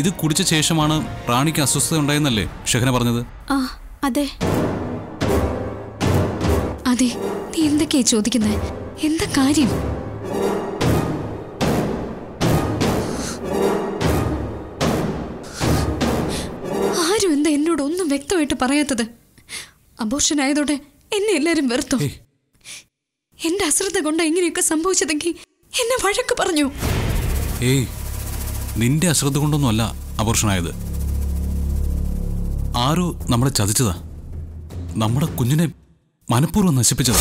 ഇത് കുടിച്ച ശേഷമാണ് റാണിക്ക് അസ്വസ്ഥത ഉണ്ടായെന്നല്ലേ ഷെഹന പറഞ്ഞത്? ആ അതെ. അതെ നീ എന്തൊക്കെയാ ചോദിക്കുന്നത് എന്താ കാര്യം? ആരും എന്താ എന്നോട് ഒന്നും വ്യക്തമായിട്ട് പറയാത്തത്? അബോർഷൻ ആയതോടെ എന്നെ എല്ലാരും വെറുത്തു. എന്റെ അശ്രദ്ധ കൊണ്ട് എങ്ങനെയൊക്കെ സംഭവിച്ചതെങ്കിൽ എന്നെ വഴക്ക് പറഞ്ഞു. ഏയ് നിന്റെ അശ്രദ്ധ കൊണ്ടൊന്നുമല്ല അപർഷനായത്. ആരോ നമ്മളെ ചതിച്ചതാ? നമ്മുടെ കുഞ്ഞിനെ മനഃപൂർവം നശിപ്പിച്ചതാ?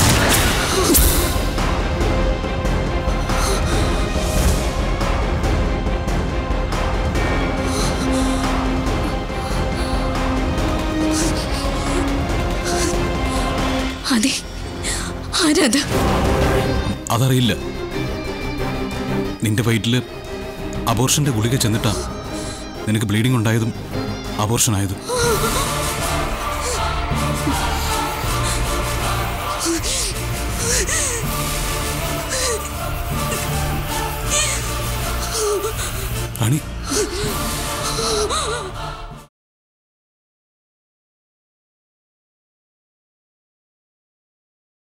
അതെ. ആരത്? അതറിയില്ല. നിന്റെ വയറ്റിൽ അബോർഷന്റെ ഗുളിക ചെന്നിട്ടാ. നിനക്ക് ബ്ലീഡിംഗ് ഉണ്ടായതും അബോർഷൻ ആയതും